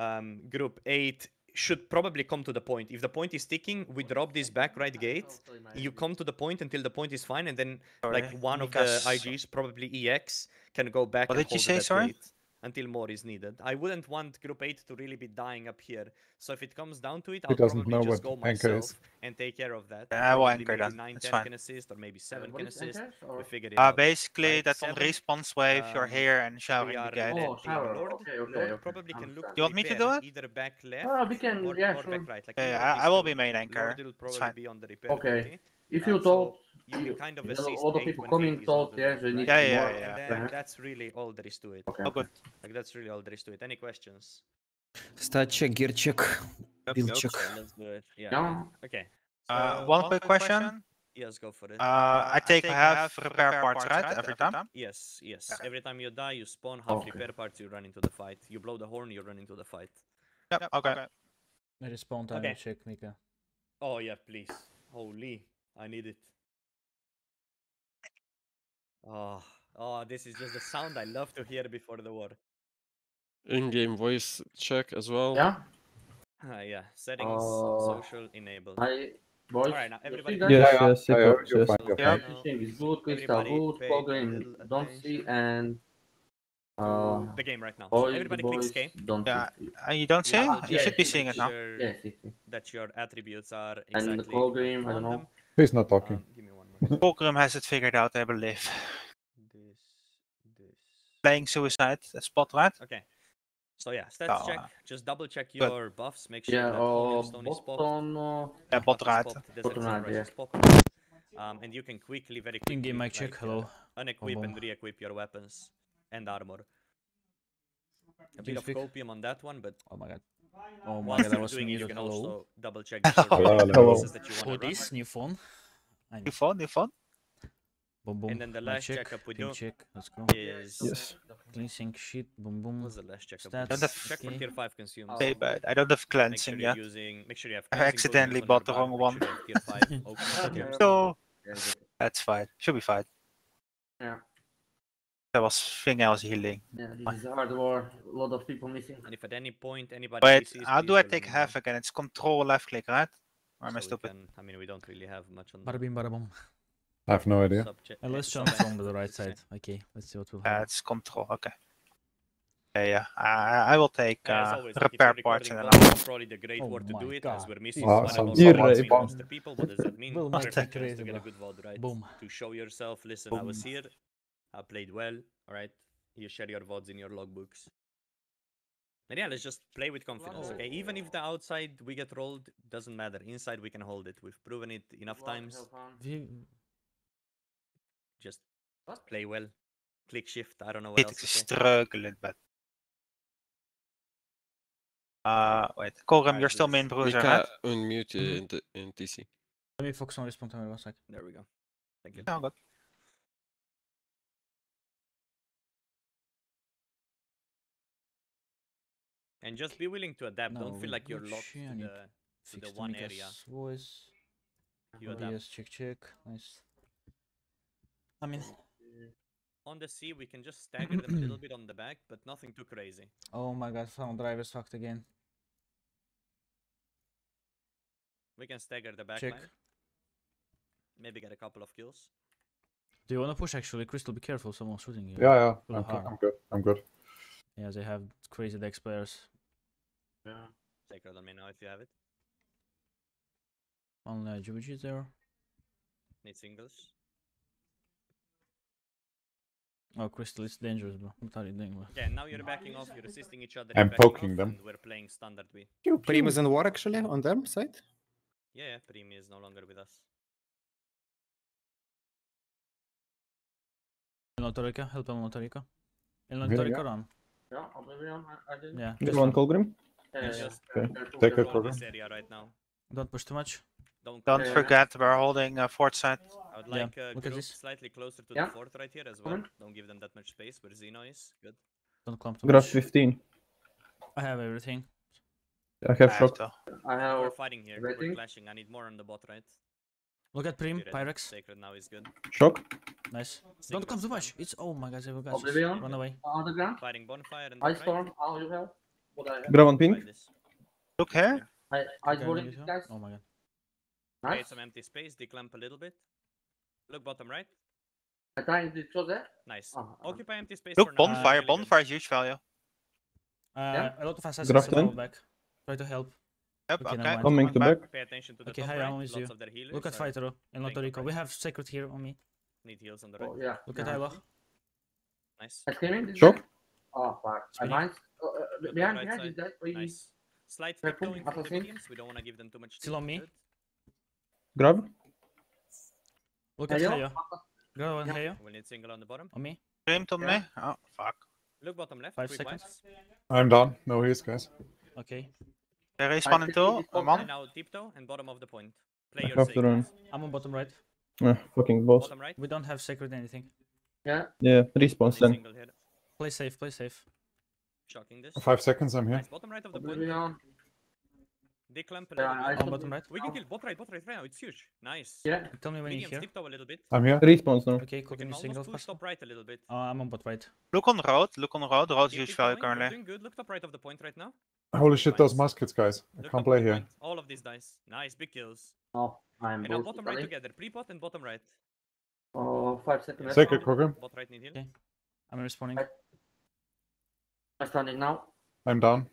um, group 8 should probably come to the point. If the point is ticking, we drop this back right gate. You come to the point until the point is fine, and then like one of the IGs, probably EX, can go back What did you say, sorry? gate until more is needed. I wouldn't want group 8 to really be dying up here. So if it comes down to it, I'll doesn't probably know just what go myself is. and take care of that. Yeah, I will anchor maybe 9, that's 10 fine. can assist, or maybe 7 what can is assist. anchors, We figured it Uh, out. basically, right? that's in Someone- response wave. You're um, here and we showering are the gate. Oh, shower, Lord, okay, okay, Lord okay, probably can look understand. You want me to do it? Either back left Oh, we can, or, yeah, or sure. back right. Like Yeah, yeah, I, I will be main anchor. Lord will probably fine. be on the repair Okay. If you Uh, told, so you can you- kind of you assist a lot of eight people coming eight is told, on the yes, left, we need right? Yeah, to yeah, yeah. Uh-huh. that's really all there is to it. Okay. Oh, good. Like that's really all there is to it. Any questions? Stat check, gear check, build Yep. check. Okay, let's do it. Yeah. Yeah. Okay. Uh, one quick question. Yes, go for it. Uh, I take I half repair parts, right? Every time? yes, yes. Okay. Every time you die, you spawn half Okay. repair parts. You run into the fight. You blow the horn. You run into the fight. Yep, okay. Respawn time Okay. check, Mika. Oh yeah, please. Holy, I need it. Oh, oh, this is just the sound I love to hear before the war. In-game voice check as well. Yeah, Ah, yeah, settings, Uh, social, enable. I, boys. Alright, now you everybody see that? Yeah, Yes, yeah, yes, yeah, it you're- works, you're yes. fine, you're Yeah. fine. Fishing is good, crystal Everybody good, pay program little don't see, attention. and uh, the game right now. So boys, the everybody clicks boys K. don't Yeah, see. Uh, you don't see? Yeah, you yeah, should be yeah, seeing it now. Sure Yes, yes, yes. that your attributes are And exactly the what program, you I don't want know. them. He's not talking. Um, give me one more. Fulcrum has it figured out, I believe. this, this. Playing suicide, uh, spot right? Okay. So yeah, stats Oh, check. uh, Just double check your buffs. Make sure Yeah, that all your uh, stone is popped. bottom, uh, Yeah, Half bot is right. popped, Desert right, yeah. Um, and you can quickly, very quickly, In-game mic check, hello. Uh, unequip and Hello. re-equip your weapons and armor. A bit of speak? copium on that one, but Oh my god. Oh my god, I you're was doing it, you can Hello. also double check the Hello. Hello. that you For want to run. this new phone. I New phone, new phone? And Boom boom. then the last check, checkup we ping do check. Let's go. is Yes. Cleansing shit. Boom boom. what's the last checkup? Stats, we do? That's Check for okay. tier five consumes. Okay, but I don't have Make sure cleansing you're yet. using. Make sure you have. I accidentally bought the wrong one. Sure you have tier five open items. So, that's fine. Should be fine. Yeah. That was thing I was healing. yeah, this is hard war. A lot of people missing. And if at any point anybody. Wait, PCs, how do I take me know. half again? It's control left click, right? Or am I So we stupid? can- I mean, we don't really have much on. Bada bing bada boom. I have no idea. subject- And let's jump from the right side. Okay, let's see what will Uh, happen. it's control, okay. Yeah, yeah. I, I will take Yeah, uh, always, repair parts and then I'll... probably the great Oh war to my do it, as God. we're missing Wow, one and some only You're one right. between most of the people. What does that mean? Boom. Perfect Take chance to get a good VOD, right? Boom. To show yourself, listen, I was here, I played well, alright? You share your VODs in your logbooks. And yeah, let's just play with confidence, Oh. okay? Even if the outside we get rolled, doesn't matter. Inside we can hold it. We've proven it enough times. We- Just What? play well. Click shift, I don't know what It else to is struggling, but... Uh, wait. Kolgrim, you're still let's- main bruiser, right? Mika unmute Mhm. in, the, in TC. Let me focus on respawn time one sec. There we go. Thank you. Yeah, And just be willing to adapt. Don't feel like you're locked shit, I to the, to the the one area. voice. You oh, adapt. Yes, check check. Nice. I mean, On the sea, we can just stagger them a little bit on the back, but nothing too crazy. oh my god, sound drivers fucked again. We can stagger the back Check. line. Maybe get a couple of kills. Do you wanna push actually? Crystal, be careful, someone's shooting you. Yeah, yeah. Full I'm. I'm good. I'm good. Yeah, they have crazy dex players. Yeah. Sacred, let me know if you have it. Only uh, is there. Need singles. Oh, Crystal, it's dangerous, bro. What are you doing, bro? Okay, now you're backing off, you're assisting each other. I'm poking them. And we're playing standard B. Prim is in war actually on their side. Yeah, yeah, Primi is no longer with us. El Notorica, help El Notorica. El Here, Notorica yeah. run. Yeah, Oblivion, I, I did. Yeah, You just want run. Kolgrim? Yeah, Let's just yeah, Okay, take it careful. for Control them. this area right now. Don't push too much. Don't Don't Yeah. forget, we're holding uh, fort side. I would Yeah, uh, look at this. slightly closer to Yeah. the fort right here as well. Comment. Don't give them that much space where Zeno is. Good. Don't clump too Graph much. 15. I have everything. I I have have shock. I have. We're fighting here. We're Everything? clashing. I need more on the bot, right? Look at Prim, Be. Pyrex. Sacred now is good. Shock. Nice. Don't come too much. It's oh my god, I forgot. Oblivion? Run away. On the ground. Fighting bonfire and Ice right. storm. How you have? What I have. Grab on ping. Look here. I, I Okay, boarded maybe guys. Oh my god. Create Nice. some empty space, declamp a little bit. Look bottom right. I trying to throw there. Nice. Oh, Occupy empty space Look, for bonfire. really. Bonfire is huge value. Uh, A lot of assassins Grab fall ten. back. Try to help. Yep, Okay, okay. Coming to back. Pay attention to the Okay, top hi, right. I'm with Lots you. of their healers Look at are- Fightero and Lotorico. We have Sacred here on me. Need heals on the right. Oh, yeah. Look at yeah. Hyla. Nice. I came in. this Shock. Guy? Oh, fuck. I Spinning. Oh, uh, Look behind, right behind side. these guys. please. Nice. Slight Careful, going from the assassin. mediums. We don't want to give them too much. Still on me. Grab. Look at Hello? Haya. Grab on Yeah. Haya. We need single on the bottom. On me. Screamed on Yeah. me. Oh, fuck. Look bottom left. Five seconds. bites. I'm down. No heals, guys. Okay. There is I one and two. I'm on. now tiptoe and bottom of the point. Play I your have to run. I'm on bottom right. Ah, fucking boss. Bottom right. We don't have Sacred anything. Yeah. Yeah, respawns Need then. Single here. Play safe, play safe. Shocking this. Five seconds, I'm here. Nice. Bottom right of the point. Oblivion. Uh, Declamp a Yeah, I On bottom right. We can kill bot right, bot right right now. It's huge. Nice. Yeah. Tell me when you're here. a little bit. I'm here. Respawns now. Okay, cooking can me single almost push fast. top right a little bit. Oh, I'm on bot right. Look on road. Look on road. Road is Keep huge value currently. Doing good. Look top right of the point right now. Holy shit, those muskets, guys. I Look can't play here. point. All of these dice. Nice, big kills. Oh, I'm And now bottom right together. Pre-pot and bottom right. Oh, five seconds. left. Sacred Kolgrim. Bot right need heal. Okay. I'm responding. I- I'm standing now. I'm down.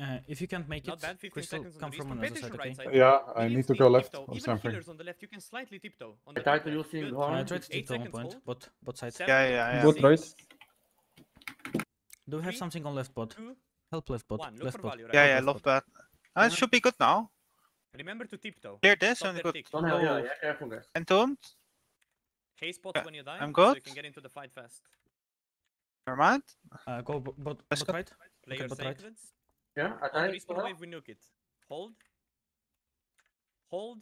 Uh, if you can't make Not it, bad. Crystal, come from another side, okay? right side. Yeah, I Mediums need to go left tiptoe. or Even something. healers on the left, you can slightly tiptoe. On I the tried top to use single Good. horn. Uh, try to tiptoe on point, hold. bot, bot side. Yeah, yeah, yeah. Bot six, right. Do we have three, something on left bot? two, Help left bot. one. Look Left for bot. value right Yeah, now. yeah, left love bot. that. Uh, it should be good now. Remember to tiptoe. Clear this Stop and their good. tick. Don't have Oh. yeah, yeah, careful guys. Entombed. Haze spot Yeah, when you die. I'm So you can get into the fight fast. Never mind. Uh, go bot, bot, bot right. Play Okay, your bot right. Yeah, I On tried. respawn wave, we nuke it. Hold. Hold.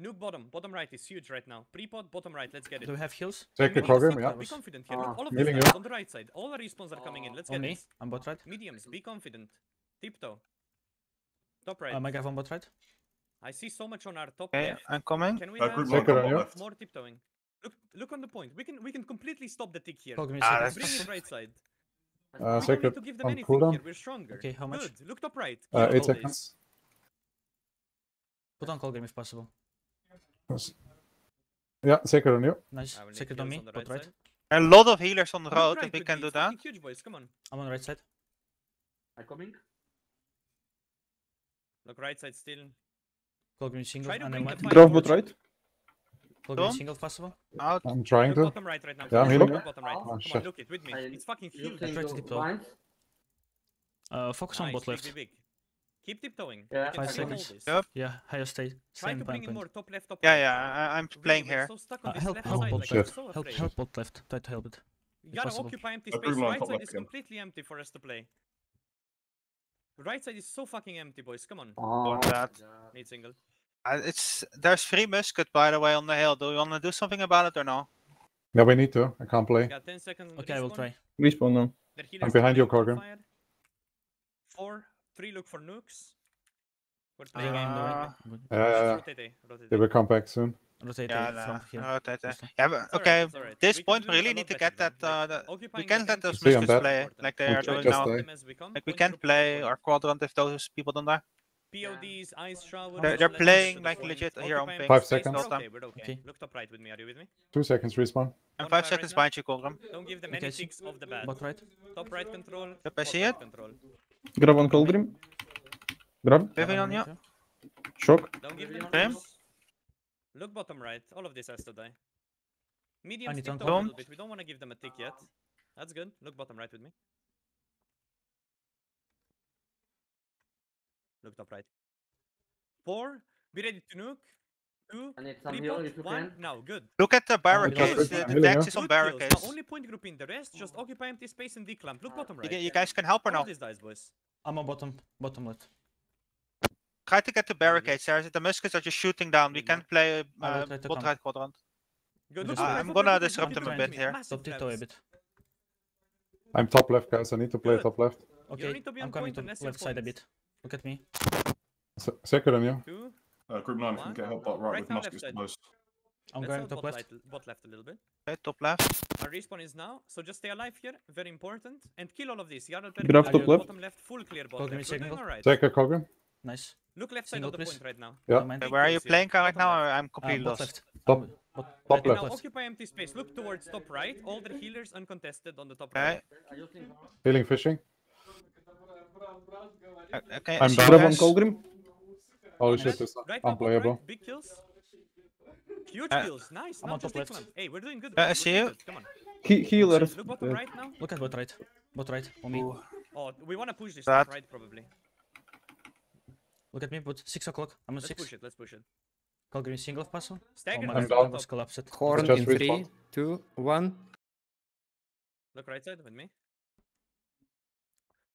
Nuke bottom. Bottom right is huge right now. Pre-pot, bottom right. Let's get it. Do we have heals? Sacred Mediums, Kolgrim, tiptoe, yeah. Be confident here. Ah, all of healing these you. guys on the right side. All the respawns are coming in. Let's get me. this. I'm bot right. Mediums, be confident. Tiptoe. Top right. Uh, Mega on bot right. I see so much on our top Okay, left. I'm coming. Can we Uh, have group Sacred on you. left. more tiptoeing? Look, look on the point. We can we can completely stop the tick here. Call me Ah, second. Bring it right side. Uh, we don't Sacred need to give them on anything cooldown. here. We're stronger. Okay, how much? Good. Look top right. Uh, eight all this. seconds. Put on Kolgrim if possible. Yes. Yeah, Sacred on you. Nice. I will need on me. on the Bot right right. side. A lot of healers on the road. right If we can me, do that. Huge boys, come on. I'm on the right side. I'm coming. Look right side still. Kolgrim single. Try to And bring then the one- fight Grove bot forward. right. Kolgrim Done. single if possible. Out. I'm trying Look to. bottom right right now. Yeah, I'm Look healing. look bottom right. Oh, Come on, look it with me. It's fucking You huge. can tried to tiptoe. Uh, focus on Nice, bot left. big, big. Keep tiptoeing. Yeah. Five seconds. this. Yep. Yeah, higher stay. Try Same to bring in more top left, top Yeah, right. yeah. I, I'm playing we're here. So stuck on Uh, help, left help side, bot like, left. we're so Help, afraid. help bot left. Try to help it. You gotta possible. occupy empty space. Right side is completely empty for us to play. Right side is so fucking empty, boys. Come on. Oh, that. Need single. Uh, it's there's free musket by the way on the hill. Do you want to do something about it or no? Yeah, we need to. I can't play. Got 10 seconds. on the Okay, I will respawn. try. Respawn now. Their healers behind coming you, from Korgan. fire. Four, three. Look for nukes. We're Yeah, playing I'm game. doing Uh, Yeah, yeah, rotate rotate They will come back soon. Rotate Yeah, it no, from here. no, that- that- Crystal. yeah, but It's alright, okay. it's alright. This We point we really need to get that. Uh, that. that we can't let those empty See on muskets play like they are doing now. stay. Them as we come, Like we can't play our quadrant if those people don't die. PODs, ice showers. They're- they're playing push to the like legit here on ping. Five seconds. We're okay, we're okay. Okay. Look top right with me. Are you with me? Two seconds respawn. And Bonfire five seconds now. behind you, Kolgrim. Don't give them Okay, any ticks of the bad. Bot right. Top right control. Yep, I bottom see it. Control. Grab on Kolgrim. Grab. Living Cover on you. Shock. Don't give them Same. ticks. Look bottom right. All of this has to die. Medium need stick top a little bit. We don't want to give them a tick yet. That's good. Look bottom right with me. Look top right. Four. Be ready to nuke. Two. I need some Three heal pot, one. Now, good. Look at the barricades. just- The, I'm the healing dex is on barricades. Now only point grouping. The rest just occupy empty space and declamp. Look bottom You, right. g- you guys can help or All no? these dice, boys. I'm on bottom. Bottom left. Try to get the barricades. There's, the muskets are just shooting down. We can't play uh, bot right quadrant. Good. Look, uh, I'm gonna disrupt them a bit here. Massive Stop tiptoe a bit. I'm top left, guys. I need to play Good. top left. Okay, need to be I'm coming to unless you're left side a bit. Look at me. S- Sacred on you. Two. Uh, group 9 if we can get help bot right, Right with now, left muskets side. most. I'm Let's going hold top left. light- bot left a little bit. Okay, top left. Our respawn is now, so just stay alive here. Very important. And kill all of these. Yarrow Grab Perk, top left. Bottom left, full clear Call bot me left. We're signal. alright. Take a Kog'Un. Nice. Look left side Single, of the point right now. Yeah. Don't mind. Okay, Big where are you playing right now? left. I'm Uh, completely bot lost. left. Top- bot- top right, Now left. left. occupy empty space. Look towards top right. All the healers uncontested on the top Okay. right. Are Healing fishing. Uh, Okay, I'm I see down. Grab on. Kolgrim. Holy Nice. shit, it's Right unplayable. right. Big kills. Huge Uh, kills. Nice. I'm on top left. one. Hey, we're doing good. Uh, I see you. good. Come on. He healers. Look bottom uh, right now. Look at bot right. Bot right. On me. Oh, we want to push this That- right probably. Look at me. Bot. Six o'clock. I'm on Let's six. push it. Let's push it. Call green single of passo. Oh my I'm god, down. was collapsed. Horn Just in respawn. three, two, one. Look right side with me.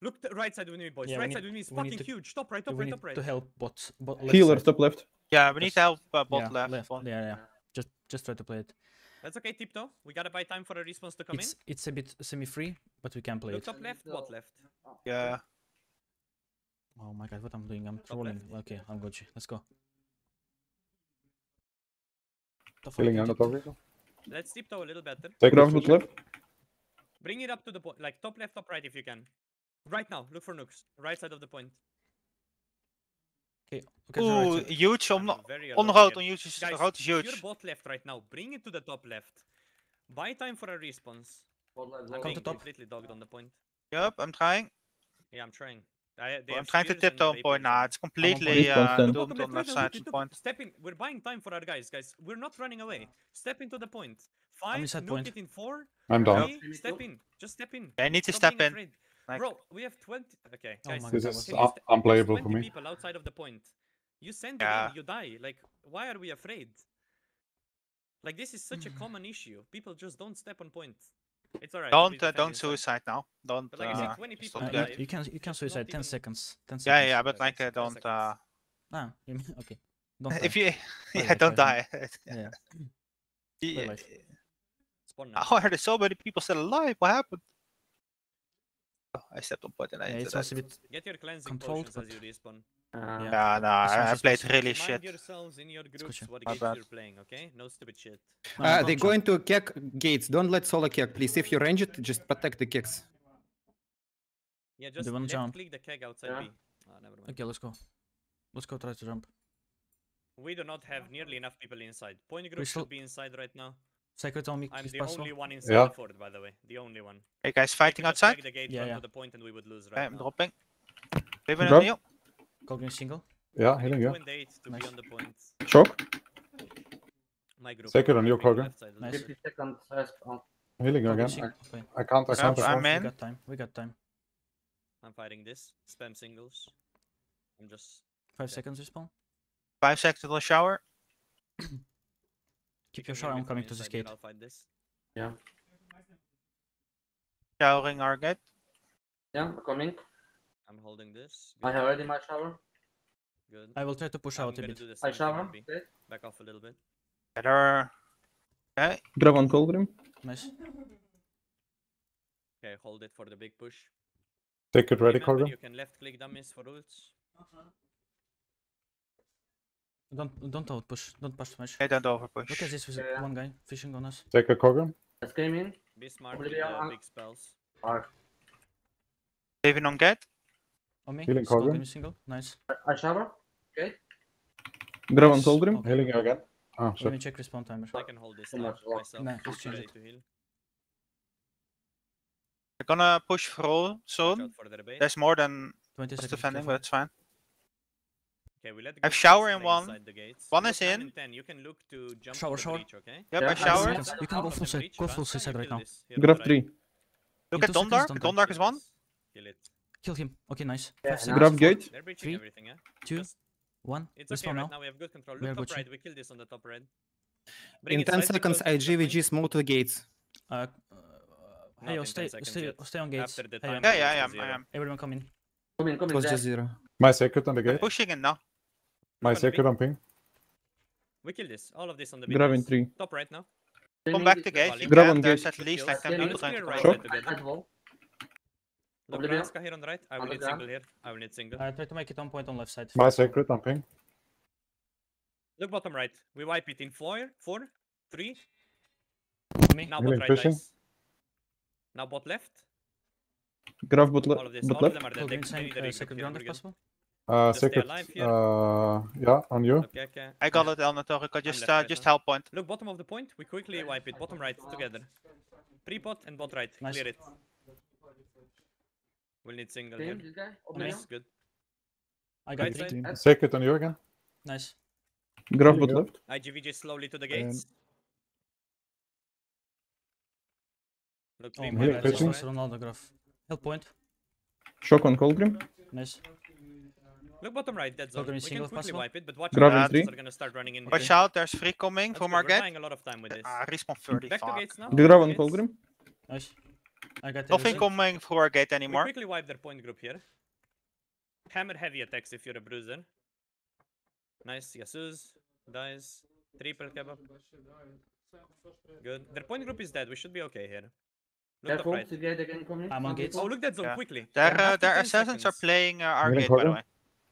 Look the right side with me, boys. Yeah, right need- side with me is fucking to- huge. Top right, top right, top right. to help bot. bot left Healer, side. top left. Yeah, we need Just- help uh, bot yeah, left. left. one. Yeah, yeah. Just, just try to play it. That's okay, tiptoe. We gotta buy time for a response to come It's, it's a bit semi-free, but we can play. Look it. top left, bot left. Yeah. Oh my god, what I'm doing? I'm Top trolling. Okay, I'm Gucci. Let's go. Top Healing right, on the Egypt. top. Let's tiptoe a little better. Take it a bot fishing. left. Bring it up to the point, like top left, top right if you can. Right now, look for nukes. Right side of the point. Okay, okay, so right Ooh, side. huge. I'm On, very on alone road, here. on huge. is- Guys, Road is you're huge. bot left right now. Bring it to the top left. Buy time for a response. bot left, I'm Come being to top. completely dogged on the point. Yup, I'm trying. Yeah, I'm trying. I, they I'm trying to spears and tiptoe on point. on Nah, it's completely Respawn uh, doomed bottom on right left side look to point. Step in. We're buying time for our guys, guys. We're not running away. Step into the point. Five. inside nuke point. it in four. I'm done. Three. Step in. Just step in. I need to Stop step in. afraid. Like- Bro, we have 20. Okay, Oh guys. my This is was- un- you st- there's unplayable for 20 me. people outside of the point. You send Yeah. them in, you die. Like, why are we afraid? Like, this is such a common issue. People just don't step on point. It's alright. Don't uh, don't suicide now. Don't. But like I said, Uh, 20 people Uh, you, alive. you can you can Just suicide 10 even- seconds. 10 seconds. yeah, yeah, but like uh, don't. Uh, seconds. Ah, you mean, okay. Don't if you, Play yeah, don't die. Yeah. Yeah. life. Spawn now. How are there so many people still alive? What happened? I stepped on point and I Yeah, entered it's also a that. bit Get your cleansing controlled, potions as but- you respawn. Uh, Yeah. Yeah, no, I, I played really Remind shit. yourselves in your groups what My games bad. you're playing, okay? No stupid shit. No, Uh, don't they jump. go into keg gates. Don't let solo keg, please. If you range it, just protect the kegs. Yeah, just wanna left jump? click the keg outside Yeah. B. Oh, never mind. Okay, let's go. Let's go try to jump. We do not have nearly enough people inside. Point group Crystal- should be inside right now. Secret on me, I'm please the pass only on. one inside Yeah. the by the way. The only one. Hey guys, fighting could just crack outside. the gate, Yeah, yeah. to the point, and we would lose Okay, right I'm now. dropping. Living Drop. on you. Call single. Yeah, We healing, need yeah. two and eight to Nice. be on the point. Shock. My group. Take it on I'm your being eh? Kroger. left side of the Nice. 50 seconds respawn. Healing again. single. Okay. I, I can't, I can't. I'm respond. in. We got time. We got time. I'm fighting this. Spam singles. I'm just. Five Yeah. seconds respawn. Five seconds till the shower. you Keep your shot, I'm coming to this inside, gate. I'll fight this. Yeah. Showering our gate. Yeah, coming. I'm holding this. I have already my shower. Good. I will try to push I'm out a bit. I same shower. on B. Okay. Back off a little bit. Better. Okay. Grab on Kolgrim. Nice. Okay, hold it for the big push. Take it ready, Remember, Kroger. you can left click dummies for ults. Don't don't out push. Don't push too much. Okay, don't overpush. Look at this with Yeah. one guy fishing on us. Take a Kroger. Let's game in. Be smart with Oblivion, the I'm- big spells. Or Living on get. On me. Healing Call Kolgrim. green single. Nice. I shower. Okay. Grab on Nice. Kolgrim. Okay. Healing again. Oh, Let me check respawn timer. I can hold this Too now much work. myself. Nah, just change it. to heal. We're gonna push through Watch soon. out for the rebate. There's more than 20 us defending, but it's fine. Okay, we let the I've gates shower in one. the gates. One is in. and 10. You can look to jump Shower, to the shower. breach, okay? Yep, Yeah, I I Five showered. seconds. You can go full them side. Go full Raska, you right now. this Grab three. Look at two seconds, Dondark. Dondark is one. Kill it. Kill him. Okay, nice. Yeah, Five nice. seconds. Grab gate. They're breaching Three, everything, yeah? Two, Just- one. It's okay Respawn right now. now. We have good control. We are Look top right. We kill this on the top red. Bring In it 10 slightly seconds, closer to the IGVG to the gates. Uh, uh, hey, in stay, stay, stay on gates. After the Hey, Yeah, yeah, I to am. I am. Everyone come in. Coming, It coming. was Jack. just zero. My secret on the gate. Pushing in now. My on the secret ping. on ping. We kill this. All of this on the Grab in three. Top right now. Come back to gate. Volley. You Grab on There's gate. at least like Kills. 10 Now people let's trying to clear come right out. Shock. side together. Nice. Look, Raska here on the right. I will need single here. I will need single. I try to make it on point on left side. My secret on ping. Look bottom right. We wipe it in four, four, Three. Me. Now Healing, bot right pushing. dice. Now bot left. Graf bot, All of le this. bot All of left. them are dead. Cold They, green they need same a uh, regroup second here, round we're if good. possible. Uh, Just secret. Uh, yeah, on you. Okay, okay. I got it, El Notorico. Just, uh, just help point. Look, bottom of the point. We quickly wipe it. Bottom right together. Pre bot and bot right. Nice. Clear it. We'll need single here. Same, this guy. On me. Nice, good. I got Right three. Secret on you again. Nice. Graf Healing bot you. left. IGVG slowly to the And- gates. Look, Oh three my Healing, point right. pushing. this was Ronaldo graph. Help point. Shock on Kolgrim. Nice. Look bottom right, dead zone. Look, are We you can single if quickly possible? wipe it, but watch Grab out. in the three. are gonna start running in. Watch out, there's free coming That's from good, our We're gate. buying a lot of time with this. Ah, respawn 30. Back to Fuck. gates now. The back Graf to on gates. Kolgrim. Nice. I got Nothing the coming through our gate We anymore. quickly wipe their point group here. Hammer heavy attacks if you're a bruiser. Nice, Yasuz dies. Triple kebab. Good. Their point group is dead. We should be okay here. Look top Careful, right. the gate again. I'm on Some gates. Oh, look that zone Yeah. quickly. Their, We're uh, half to their 10 assassins are playing uh, our gate, by the way.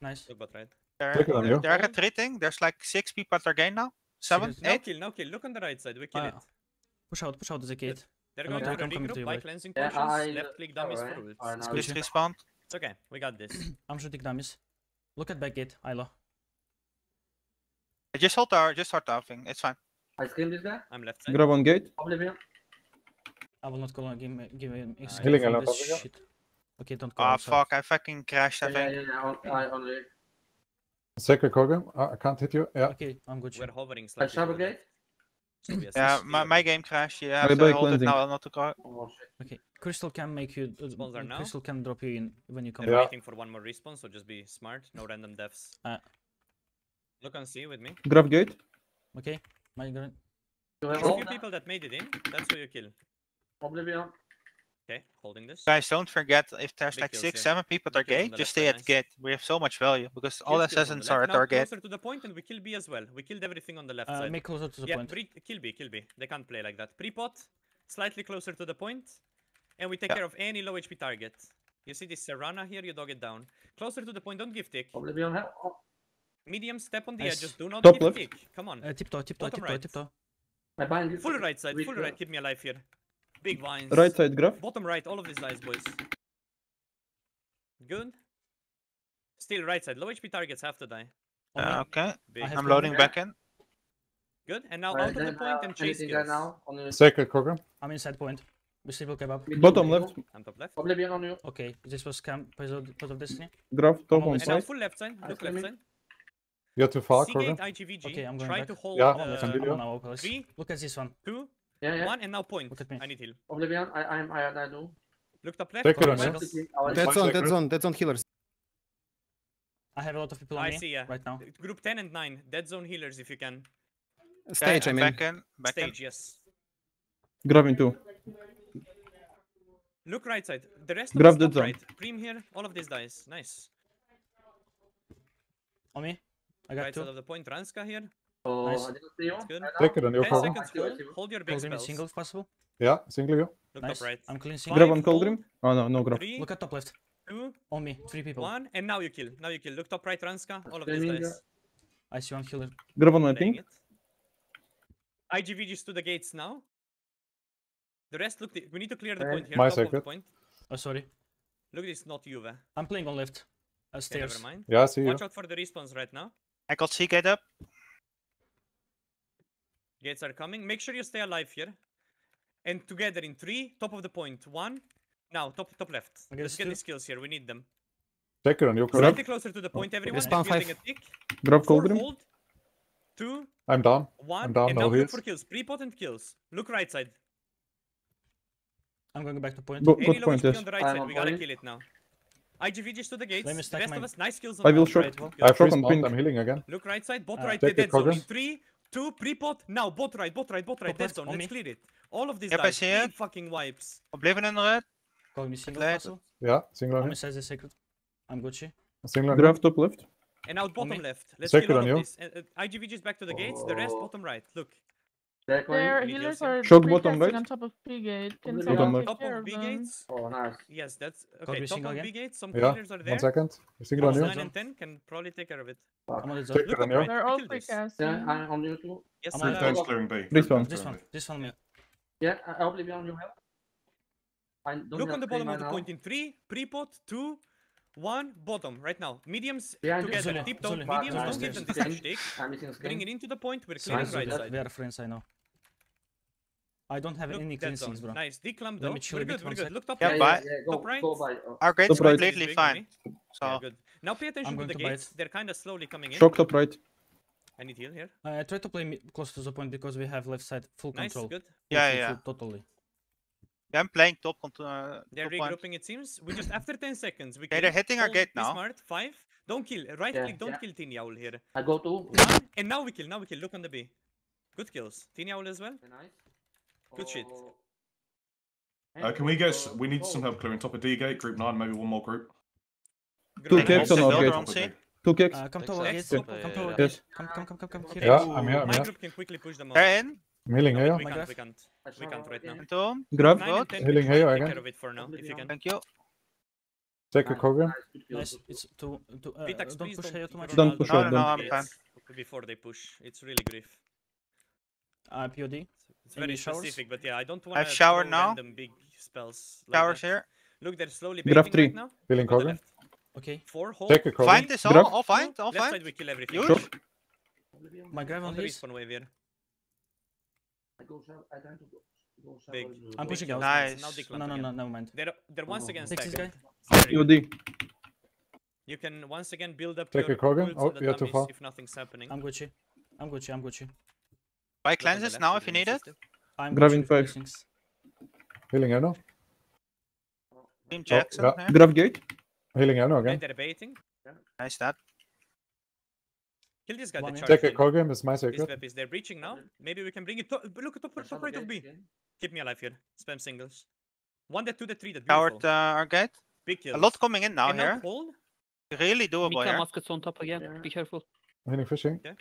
Nice. Look bot right. They're, Take it on they're retreating. There's like six people at their gate now. Seven, No eight. kill, no kill. Look on the right side. We kill Ah, it. Push out, push out the gate. They're I'm going not to gonna come regroup by cleansing Yeah, potions. I- Left click dummies for alright, ults. alright, Just we- respawn. It's okay. We got this. I'm shooting dummies. Look at back gate, Isla. Just hold our, just hold our thing. It's fine. I scream this guy. I'm left side. Grab on gate. Oblivion. I will not call on give give him Nice. escape Healing from alarm, this Paprika. shit. Okay, don't call Ah, outside. fuck. I fucking crashed, I Yeah, yeah, think. yeah, yeah, on, I only. Secret Kolgrim. Uh, I can't hit you. Yeah. Okay, I'm good. We're hovering I slightly. shovel to the gate. So we Yeah, my, my game crashed. Yeah, Bye have to bye, hold it cleansing. now, not to go. Oh. Okay, Crystal can make you. Uh, Spawns now. Crystal can drop you in when you come They're Yeah. waiting for one more response, so just be smart. No random deaths. Uh. Look and see with me. Grab gate. Okay, my gun. You have A few people that made it in, that's who you kill. Oblivion. Okay, holding this. Guys, don't forget if there's Big like six, here. seven people at our Big kills on gate, just stay at nice. gate. We have so much value because all Kills, kills the assassins are at Now our gate. closer to the point and we kill B as well. We killed everything on the left Uh, side. make closer to the yeah, point. pre- kill B, kill B. They can't play like that. Pre-pot, slightly closer to the point, and we take Yeah. care of any low HP target. You see this Serrana here, you dog it down. Closer to the point, don't give tick. Oblivion. Help. Oh, Medium, step on the Nice. edge, just do not Top give left. tick. Come on. Uh, tiptoe, tiptoe, Bottom tiptoe, right. tiptoe. I. Full right side, full right, keep me alive here. Big vines. Right side graph. Bottom right, all of these guys, boys. Good. Still right side. Low HP targets have to die. Uh, okay, Big. I have I'm loading move. back in. Good. And now Uh, out of the point uh, and chase anything kills. now on the Secret Kolgrim. I'm inside point. We still kebab. Mid Bottom left. I'm top left. Oblivion on you. Okay, this was camp part of, part of destiny. Graph top on on this And now side. full left side. Look left me. side. You're too far, Seagate IGVG. Okay, I'm going Try back. to hold Yeah, uh, let's I'm continue. on our three, Look at this one. two, Yeah, yeah. one, and now point. Look at me. I need heal. Oblivion. I, I'm. I, I do. Look top left. Secret go on right. you. Quickly, I will- Dead One zone, second. dead zone, dead zone healers. I have a lot of people on I me see, yeah. right now. Group 10 and 9. Dead zone healers if you can. Stage, okay, I mean. back in. Back in. Stage, yes. Grab in two. Look right side. The rest Grab of the us top zone. right. Prim here. All of these dice. Nice. On me. I got Right side two. of the point. Ranska here. Oh, Nice. I didn't see you. That's good. right now. Secret on you, 10 Kolgrim. seconds I see you, I hold. see you. Hold your big Kolgrim is spells. single if possible. Yeah, single you. Look Nice. top right. I'm clean single. Grab Five, on hold. Kolgrim. Oh no, no graph. Three, Look at top left. two, On me. Three people. one, and now you kill. Now you kill. Look top right, Ranska. All of these Screaming, dice. I see one healer. Grab on my Playing ping. it. IGVG's to the gates now. The rest look. The, we need to clear the Okay. point here. My top of the secret. point. Oh, sorry. Look, this is not Juve. I'm playing on left. Uh, Okay, never mind. Yeah, I see you. Watch out for the respawns right now. I got Seagate up. Gates are coming. Make sure you stay alive here. And together in three, top of the point. One. Now, top top left. Let's get two. these kills here. We need them. Checker on your corner. Slightly closer to the point. Everyone Spawn five. a tick. Drop Cauldron. Two. I'm down. One. I'm down. And now look for kills. Prepotent kills. Look right side. I'm going back to point. Go, Any low point, yes. on the right I'm side. We gotta kill it now. IGVGs to the gates. Let me stack the rest my... of us, nice kills on I will shot. Right, I shot on pink. I'm healing again. Look right side, bot uh, right, dead zone. In 3, two, pre-pot, now bot right, bot right, bot right, Top dead left, zone. on Let's clear it. All of these Yep, I guys, see big it. fucking wipes. Oblivion in the red. Call me single Left. if possible. Yeah, single on On you. me says the secret. I'm Gucci. Single on you. Graph top left. And out bottom left. Let's Second kill all on of you. this. Uh, uh, IGVG is back to the gates. The rest Oh. bottom right. Look. Their healers are Shock right? on top of B gate. Can bottom right. Top of them. gates? Oh, nice. Yes, that's okay. Top of B gates. Some yeah. healers are there. One second. You single on you. Nine and ten can probably take care of it. Come on, take Look, right. They're all free cast. Yeah, I'm on you too. Yes, I'm times clearing B. This one. This one. This one. Yeah, I'll be on your help. Look on the bottom of the point in three. Pre-pot two. One bottom right now. Mediums yeah, together. Zulu, Deep down. Mediums don't get them this shake. Bring it into the point. We're clearing right side. We are friends, I know. I don't have Look, any cleansings, bro. Nice. Declump though. We're good. We're good. Look top right. Yeah, yeah, top right. Our grade's completely fine. So. Now pay attention to the gates. They're kind of slowly coming in. Shock top right. I need heal here. I try to play close to the point because we have left side full control. Nice. Good. Yeah, yeah. Totally. I'm playing top. Uh, they're top regrouping. One. It seems we just after 10 seconds. We they're hitting our gate now. Smart five. Don't kill. Right yeah, click. Don't yeah. kill Tini Owl here. I go to one, and now we kill. Now we kill. Look on the B. Good kills. Tini Owl as well. Nice. Good shit. Oh. Uh, can we get? We need oh. some help clearing top of D gate, group nine, maybe one more group. Two kicks on our gate. Two kicks. Uh, come to our gate. Come to our gate. Come, come, come, come, come. Here. Yeah, I'm here. I'm here. My group can quickly push them. Ten. I'm healing. Yeah. We can't. We can't. We can't right now. Two. Grab. Nine ten, Healing Hayo again. Take care of it for now, if you can. Thank you. Take a Kogan. Nice. It's too, too, uh, don't push Hayo too much. Don't push no, no, no, I'm fine. Before they push. It's really grief. Uh, POD. It's very specific, but yeah, I don't want to shower now. big spells. Like here. Look, they're slowly building Grab three. Right now. Healing Kogan. Okay. Four hold. Take a Kogan. Find this all. All find. All find. Left side we kill everything. Huge. My grab on this. One wave here. Big. I'm pushing out. Nice. No, no, no, no, never mind. They're, they're once again Six second. UD. You can once again build up Take your a Krogan. Oh, you're too far. If nothing's happening. I'm Gucci. I'm Gucci. I'm Gucci. Buy cleanses now if you need it. I'm grabbing five. Healing Anno. Team oh, Jackson. Oh, yeah. Grab gate. Healing Anno again. And they're baiting. Yeah. Nice that. Kill this guy. One the Take a Kogem, it's my secret. This web is there breaching now. Maybe we can bring it. To, look at top, top right of B. Keep me alive here. Spam singles. One that two that three that. Coward uh, our gate. Big kills. A lot coming in now Can here. Hold? Really doable Mika here. Muskets on top again. Yeah. Be careful. Winning fishing. Yeah.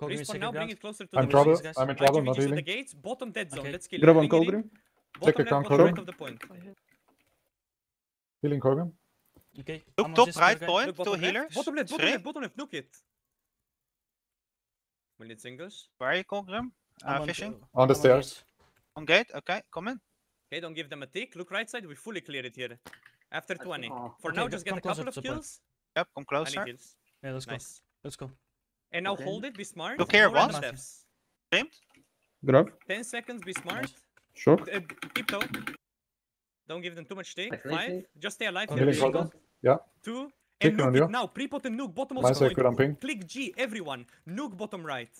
Respawn now, bring it closer to I'm the trouble. Guys. I'm in trouble, not healing. The gates, bottom dead zone. Okay. Let's kill it. Grab on Kolgrim. Take a count Kolgrim. Healing Kolgrim. Okay. Look top right point to healer. Bottom left, bottom left, bottom left, nuke it. We need singles. Where are you, Kolgrim? Uh, fishing? on the stairs. On gate, okay, come in. Okay, don't give them a tick. Look right side, we fully cleared it here. After 20. For okay, now, just get a couple of kills. Yep, come closer. Kills. Yeah, let's nice. go. Let's go. And now okay. hold it, be smart. Look here, one. Aimed. Grab. 10 seconds, be smart. Sure. Uh, keep toe. Don't give them too much take. Five. Just stay alive. Okay. Here, yeah. Two. And nuke it you. now. Pre-pot and nuke bottom nice of the Click G, everyone. Nuke bottom right.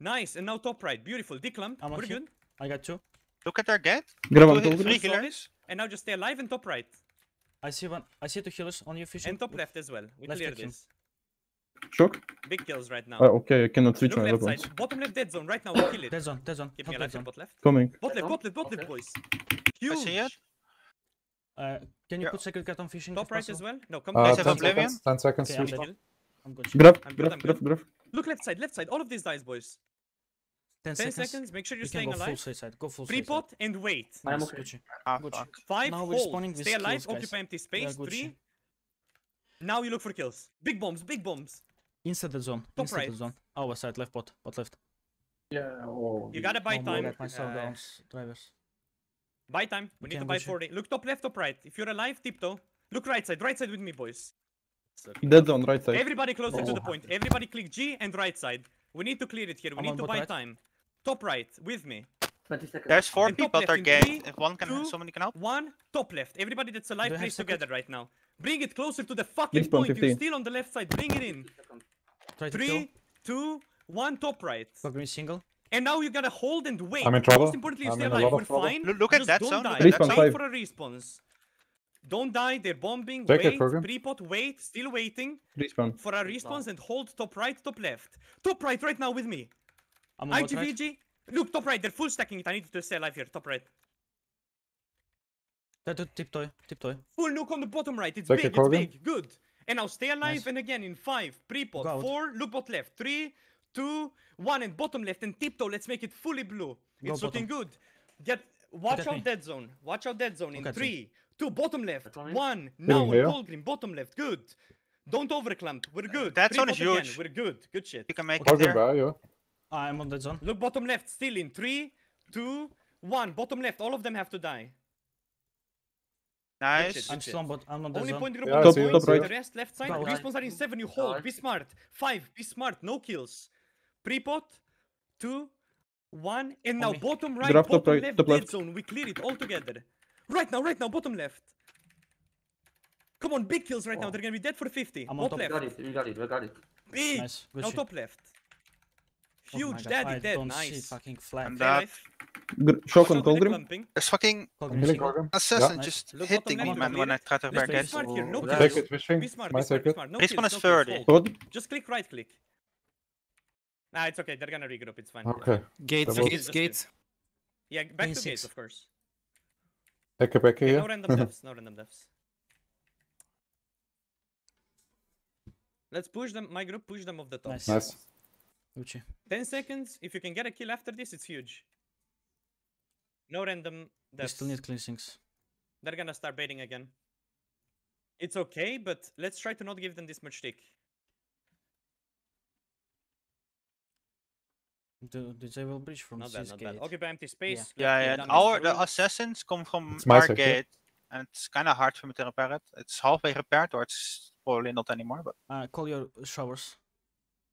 Nice. And now top right. Beautiful. Declamp. We're good. I got two. Look at our get. Grab one. Three healers. And now just stay alive and top right. I see one. I see two healers on your fish. And top left as well. We left clear this. Shock. Big kills right now. Uh, okay, I cannot switch Look my weapons. Bottom left dead zone right now. We kill it. Dead zone. Dead zone. Keep me alive. Bot left. Coming. Bot left. Bot left. Bot left, boys. Huge. I see it. Uh, can you yeah. put secret cat on fishing? Top right as well? No, come uh, 10 seconds, 10 seconds. Okay, I'm, I'm good. Grab, I'm grab, good, grab, grab. Look left side, left side. All of these dies, boys. 10, 10 seconds. seconds. Make sure you're staying go alive. Full side. Go full side. Pre-pot and wait. I'm nice. Gucci. Ah, Gucci. Five now we're spawning Stay kills, alive, guys. occupy empty space. Three. Now you look for kills. Big bombs, big bombs. Inside the zone. Top Inside right. the zone. Our side, left pot, pot left. Yeah. Oh. You gotta buy no time. Myself uh, down, drivers. Buy time. We need to buy 40. Look top left, top right. If you're alive, tiptoe. Look right side. Right side with me, boys. Dead zone, right side. Everybody closer oh. to the point. Everybody click G and right side. We need to clear it here. We I'm need to buy right. time. Top right, with me. There's four and people that are gay. If one can, two, somebody can help. One, top left. Everybody that's alive, please together right now. Bring it closer to the fucking point. You're still on the left side. Bring it in. Three, two, one, top right. Fuck me single. And now you gotta hold and wait. I'm in trouble. Most importantly, you I'm stay alive. We're trouble. fine. Look at Just that don't sound. Die. Response, wait for a response. Don't die. They're bombing. Take wait. Prepot, wait. Still waiting. Respawn. For a response and hold top right, top left. Top right right now with me. I'm on IGVG. Right. Look, top right. They're full stacking it. I need to stay alive here. Top right. Tiptoe, tiptoe. Full nuke on the bottom right. It's Take big, it's big. Good. And now stay alive nice. and again in five. pre-pot four. Look bot left. Three, two, one, and bottom left and tiptoe. Let's make it fully blue. Go it's looking bottom. good. Get watch out me. dead zone. Watch out dead zone in Look at me. three, two, bottom left, one. Now here. on cold green, bottom left. Good. Don't overclamp. We're good. Dead Three zone is pot again. huge. We're good. Good shit. You can make it Cover there. bij, joh. I'm on that zone. Look bottom left. Still in three, two, one. Bottom left. All of them have to die. Nice. shit. I'm still on, bot- I'm on that Only zone. point group Yeah, on I the see it, points, I see the rest left side. Go. Respawns are in seven. You hold. Nice. Be smart. Five. Be smart. No kills. Pre-pot. Two. One. And now bottom right, Grab top bottom right, left, top dead left. zone. We clear it all together. Right now, right now, bottom left. Come on, big kills right now. They're gonna be dead for 50. I'm on Bot top. We got left. it, we got it, we got it. Big. Nice. Good now shit. top left. Oh Huge. God, Daddy I dead. don't see Nice. fucking flag. And Stay that- Shock Watch on out cold with the green. clumping. There's fucking Cold I'm green healing single. Gorgon. assassin nice. just Look hitting bottom me, man, when I clear it. try to Let's back be smart here. No Oh, kills. Take it, wishing. Be smart, My be smart, be smart. No This kills, one is no kills, 30. What? Just click right click. Nah, it's okay. They're gonna regroup. It's fine. Okay. Gates, Double. gates, gates. Yeah, back Lane to gates, of course. Hekken bekken Okay, hier. no random deaths. No random deaths. Let's push them. My group push them off the top. Nice. Nice. Gucci. 10 seconds. If you can get a kill after this, it's huge. No random deaths. We still need cleansings. They're gonna start baiting again. It's okay, but let's try to not give them this much stick. Do, do they will breach from Not bad, not gate? bad. Occupy empty space. Yeah, let yeah. the and damage Our the assassins come from It's our sector. gate, and it's kind of hard for me to repair it. It's halfway repaired, or it's probably not anymore. But Uh, call your showers.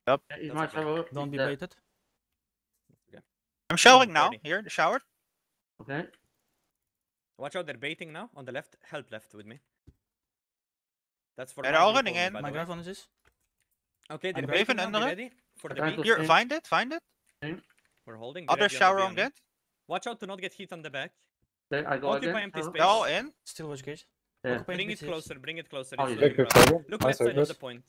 Yeah, Is my okay. server? Don't be there. baited. I'm showering now. Here, the shower. Okay. Watch out, they're baiting now on the left. Help left with me. That's for They're my all group running only, in. My the graph one is this. Okay, they're I'm baiting under it. ready for the trying bait. to Here, find it, find it. We're holding. Other shower on B end. gate. Watch out to not get hit on the back. Okay, I go Occupy again. empty space. They're all in. Still watch gate. Yeah. Bring it closer. Bring it closer. Oh, yeah. looking Take it, rough. Gorgon. Look left side of the point.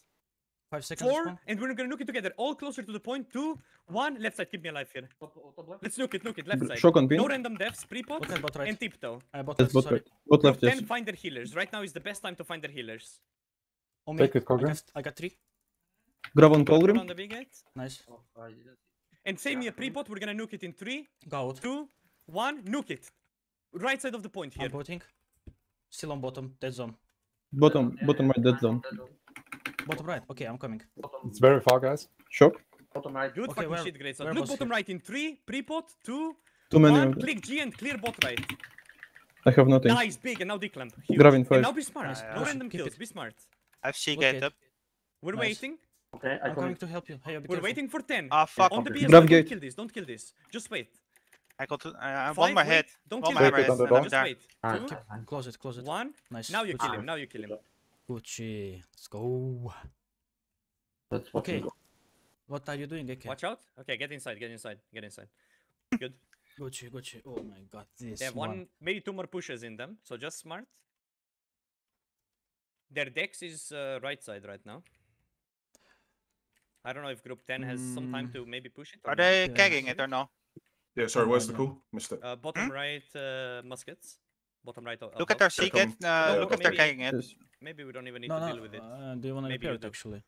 Five seconds. Four, and we're gonna nuke it together. All closer to the point. Two, one. Left side. Keep me alive here. Top, top left. Let's nuke it. Nuke it. Left side. Shock on pin. No random deaths. Pre-pot Look at right. and tiptoe. Uh, bot Yes, left, bot sorry. right. Bot left, yes. 10, find their healers. Right now is the best time to find their healers. On me. Take it, I got, I got three. Grab on cold Put green. on the big gate. Nice. Oh, I didn't see. And same Yeah. here, pre-pot. We're gonna nuke it in three, Go out. two, one. Nuke it. Right side of the point here. I'm botting. Still on bottom. Dead zone. Bottom, Yeah, bottom right, dead zone. Bottom right. Okay, I'm coming. It's very far, guys. Shock. bottom right. Good Okay, fucking where- shit, great. So look bottom he? right in three, pre-pot, two, Too many one. of. Click G and clear bot right. I have nothing. Nice, big, and now declamp. Huge. Grab in And now be smart. Nice. No Yeah. random Keep kills. it. Be smart. I have C Look gate up. We're Nice. waiting. Okay, I I'm come coming to help you. Hey, be We're careful. waiting for 10. Ah, fuck. On the okay. BS, don't gate. kill this. Don't kill this. Just wait. I got to, uh, Five, one more wait. hit. Don't One kill more him. Take it hit. on the and I'm dot. Just wait. Two. Close it, close it. one. Nice. Now you Good kill shit. him. Now you kill him. Gucci. Let's go. That's what Okay. What are you doing, AK? Watch out. Okay, get inside. Get inside. Get inside. Good. Gucci, Gucci. Oh my god, this They have one. one, maybe two more pushes in them. So just smart. Their dex is uh, right side right now. I don't know if group 10 has some time Mm. to maybe push it. or Are not. they Yeah. kegging it or no? Yeah, sorry, where's the God. call? Missed it. Uh, bottom right uh, muskets. Bottom right. o- Look at above. their C They're coming. gate. Uh, Yeah, look if they're maybe- kegging it. Maybe we don't even need No, to no. deal with it. Uh, do you want to Maybe repair it actually?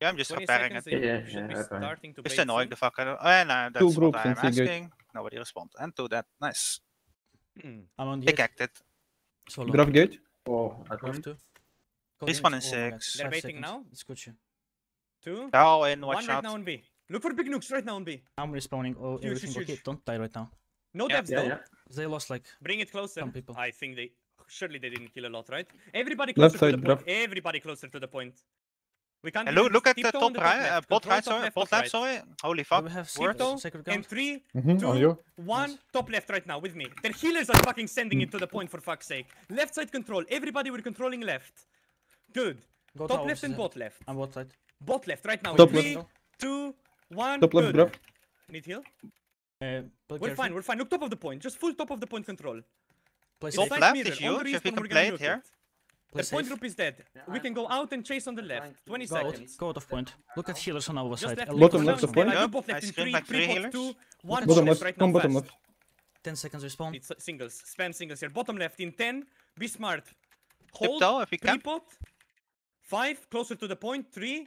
Yeah, I'm just 20 repairing it. they Yeah, should yeah, repairing. starting to Just annoying the fuck out of. Oh, no, that's what groups I'm in C asking. Nobody respond. And to that, nice. Mm. I'm on the They edge. it. Solo. Grab gate. Oh, I come Grab in. This one in Oh six. They're waiting now? It's Gucci. Two. They're all. One Watch right out. now on B. Look for big nukes right now on B. I'm respawning oh, Huge, every huge, single huge. hit. Don't die right now. No Yeah. devs Yeah, though. yeah. They lost like Bring it closer. Some people. I think they surely they didn't kill a lot, right? Everybody Left closer to side, the point. grab. Everybody closer to the point. We can't. Look, look at the tiptoe top right, uh, left. bot right, top sorry, left, bot top left, right. sorry. Holy Do fuck. we have Worth. secret, and three, Mm-hmm, on two, you. one. Nice. Top left right now with me. Their healers are fucking sending it to the point for fuck's sake. Left side control. Everybody we're controlling left. Good. Go Top left and uh, bot left. I'm bot side. Bot left right now. Top Three, left. two, one. Top left, good. grab. Need heal? Uh, We're careful. fine. We're fine. Look top of the point. Just full top of the point control. Play Top safe. Left mirror, is on the huge, if we can play it here. Play The point group is dead. We can go out and chase on the left. 20 Go out. seconds. Go out of point. Look at healers on our Just side. left. Bottom left down, of point. Yep, Bot I left in three, back three, three healers. two, one Bottom left left. right Come bottom left. 10 seconds respawn. It's singles. Spam singles here. Bottom left in 10. Be smart. Hold. Tiptoe if we Three can. pot. Five. Closer to the point. Three.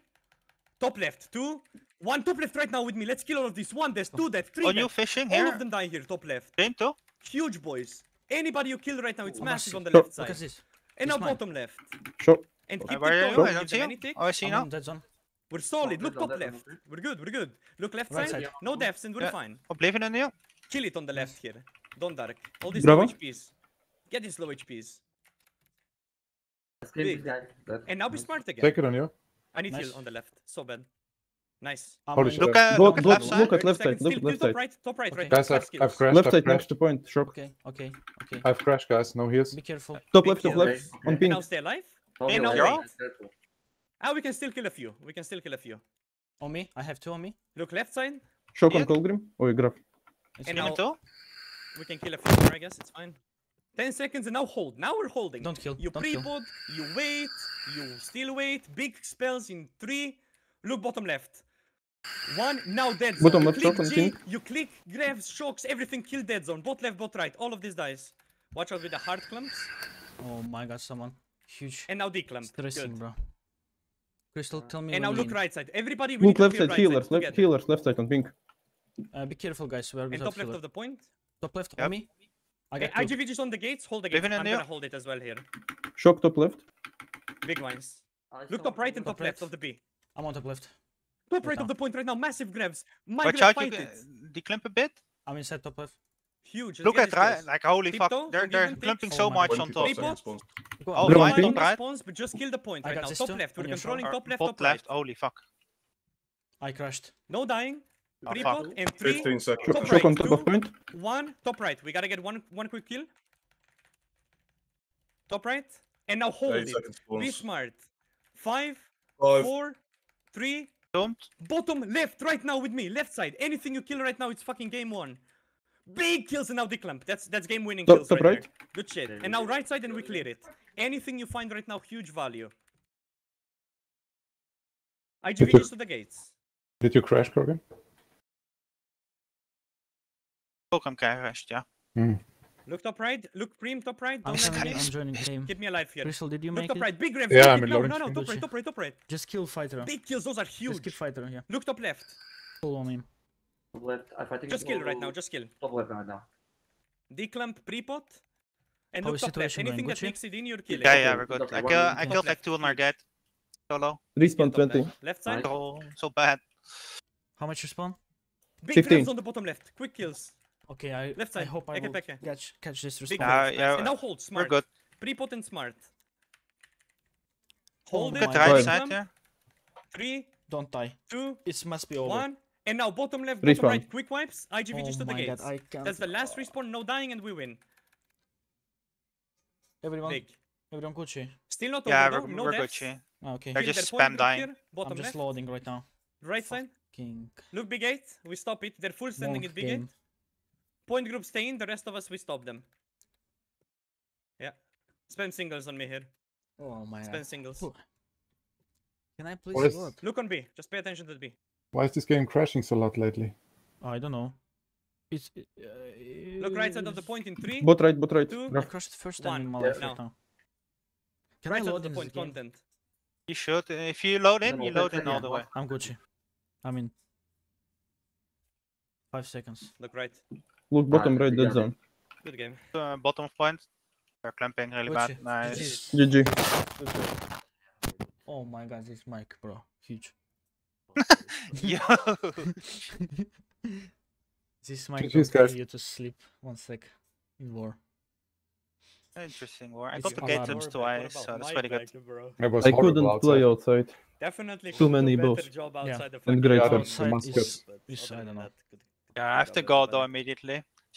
Top left. Two. One top left right now with me. Let's kill all of these. One there's two death, three On you death. fishing All here. of them die here, top left. Green too. Huge boys. Anybody you kill right now, it's Oh, massive massive. on the Sure. left Look side. at this. And It's now bottom left. Sure. And keep Where are it you? going. Oh, I don't see any you. Oh, I see you I'm now. on dead zone. We're solid. Oh, Look top left. We're good. We're good. Look left Right side. side. No deaths and we're Yeah. fine. I'm believing in you. Kill it on the left here. Don't dark. All these Bravo. low HPs. Get these low HPs. Big. this guy. Dead. And now be smart again. Take it on you. I need Nice. heal on the left. So bad. Nice. I'm Holy shit. Look at Go- look at left look side. at left side, look at left side. top right. Top right. Okay. Right. Guys, I've. I've crashed. Left I've side, crashed. next to point. Shock. Okay, okay, okay. I've crashed, guys. No heals. Be careful. Top Big left, top left. Okay, On okay. pink. Now stay alive. Oh, And no, now zero? wait. Careful. Ah, we can still kill a few. We can still kill a few. On me. I have two on me. Look left side. Shock on Yeah. Kolgrim. Oh, you grab. It's And now- We can kill a few more, I guess. It's fine. 10 seconds and now hold. Now we're holding. Don't kill. You pre-pod, you wait, you still wait. Big spells in three. Look bottom left. One, now dead zone. Bottom left, click on G, pink. you click grabs, shocks, everything, kill dead zone. Bot left, bot right. All of these dies. Watch out with the hard clumps. Oh my god, someone. Huge. And now declump. Stressing, Good. bro. Crystal, tell me And now look in. right side. Everybody, we Look need to left side, right healers. side Left healers, left side on pink. Uh, be careful, guys. We're And top left healer. of the point. Top left Yep. on me. I Okay, got two. IGV just on the gates. Hold the gates. Leaving I'm gonna hold it as well here. Shock top left. Big ones. I Look top right and one. top left of the B. I'm on top left. Top Right right of the point right now. Massive grabs. My Watch grab out, you fight can it. Uh, declimp a bit. I'm inside top left. Huge. Look at right, like holy Tiptoe, fuck, they're they're clumping so my much on top. Go Oh, out. Grab on fine, right? spawns, but just kill the point I right got now. Top left. We're controlling top left, top left, holy fuck. I crashed. No dying. Three fuck. and three. 15 seconds. Shock, Top shock right, on top of point. One. Top right. We gotta get one one quick kill. Top right. And now hold 8 it. seconds Be smart. Five, 5. four, three. Don't. Bottom left right now with me. Left side. Anything you kill right now, it's fucking game one. Big kills and now declamp. That's that's game winning Top- kills top right, right. there. Good shit. And now right side and we clear it. Anything you find right now, huge value. IGV you- just to the gates. Did you crash, Corgan? Ook hem crashed, yeah. Look top right. Look preem top right. I'm Don't let joining, me. I'm joining game. Keep me alive here. Crystal, did you Look make top it? right. Big rev. Yeah, I'm it in now. No, no, top right, top right, top right. Just kill fighter. Big kills. Those are huge. Just kill fighter, yeah. Look top left. Full on him. Top left. I'm fighting. Just kill right oh, now. Just kill. Top left right now. Declamp pre-pot. And How look top left. Anything that makes it in, you're killing. Yeah, yeah, we're good, good. I, kill. I killed like two on our huge. dead. Solo. Respawn Top left. 20. Left side. So, so bad. How much you spawn? Big 15. on the bottom left. Quick kills. Okay, I, Left I hope I Take will back here. catch, catch this response. respawn. Yeah, And now hold. Smart. We're good. Pre-pot and smart. Oh Hold my it. Good God. right side here. Three, Don't die. two, It must be over. one. And now bottom left, Respawn. bottom right. Quick wipes. IGV oh just to the my gates. god, I can't. That's the last respawn. No dying and we win. Everyone, Big. everyone Gucci. Still not Yeah, over we're, though. No we're deaths. Gucci. Ah, okay. They're just their point spam group dying. here, I'm just left. loading right now. Right side. King. Look big gate. We stop it. They're full standing Monk at big game. gate. Point group stay in. The rest of us we stop them. Yeah. Spam singles on me here. Oh my Spam god. singles. Who- Can I please What is- look? Look on B. Just pay attention to B. Why is this game crashing so lot lately? I don't know. It's. Uh, Look right side of the point in three. Bot right, bot right. Two. I Grab. crashed first time in One. my Yeah. right now. Can right I load the in point this game? content. You should. If you load in, you load that's in all the way. I'm Gucci. I'm in. Five seconds. Look right. Look bottom Ah, right, dead zone. Good game. Uh, bottom of point. They're clamping really Gucci. bad. Nice. GG. Oh my god, this mic, bro. Huge. Yo. this mic GG's, don't guys. you to sleep. One sec. In war. Interesting war. I It's got the a gate tips twice, so that's pretty good. Bro. It was I couldn't play outside. outside. Definitely Too many better both. job Yeah. outside And great Yeah, the- zone. the Outside is, is I don't know. Yeah, I have to go though immediately.